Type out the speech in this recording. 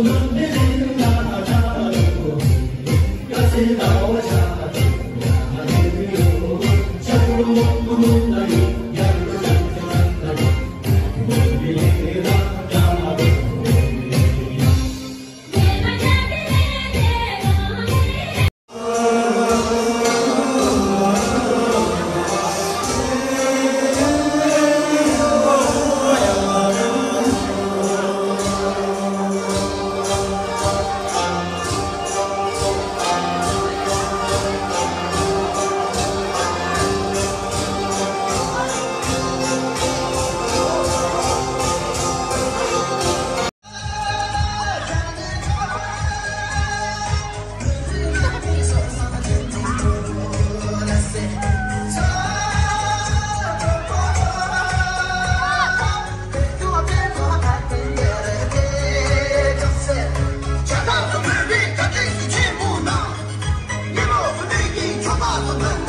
내 곁에 떠나가 장난 내 곁에 너 Mama.